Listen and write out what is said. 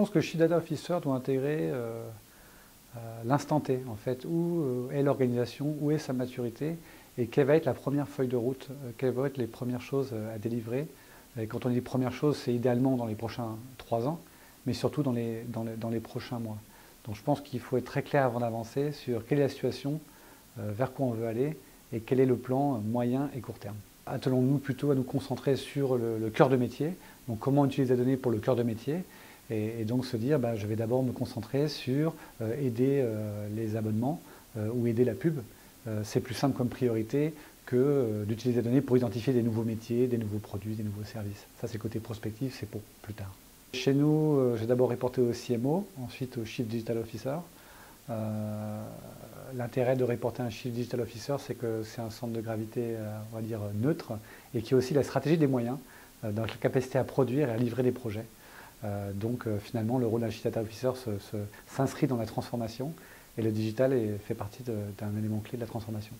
pense que le Data Officer doit intégrer l'instant T, en fait, où est l'organisation, où est sa maturité, et quelle va être la première feuille de route, quelles vont être les premières choses à délivrer? Et quand on dit première chose, c'est idéalement dans les prochains trois ans, mais surtout dans les, prochains mois. Donc je pense qu'il faut être très clair avant d'avancer sur quelle est la situation, euh, vers quoi on veut aller et quel est le plan moyen et court terme. Attelons-nous plutôt à nous concentrer sur le, cœur de métier, donc comment utiliser la donnée pour le cœur de métier, et, donc se dire ben, je vais d'abord me concentrer sur euh, aider euh, les abonnements ou aider la pub. c'est plus simple comme priorité que d'utiliser la donnée pour identifier des nouveaux métiers, des nouveaux produits, des nouveaux services. Ça c'est côté prospectif, c'est pour plus tard. Chez nous, euh, j'ai d'abord reporté au CMO, ensuite au Chief Digital Officer. Euh, l'intérêt de reporter un Chief Digital Officer, c'est que c'est un centre de gravité, euh, on va dire, neutre, et qui a aussi la stratégie des moyens, dans la capacité à produire et à livrer des projets. Donc finalement, le rôle d'un Chief Digital Officer s'inscrit dans la transformation, et le digital fait partie d'un élément clé de la transformation.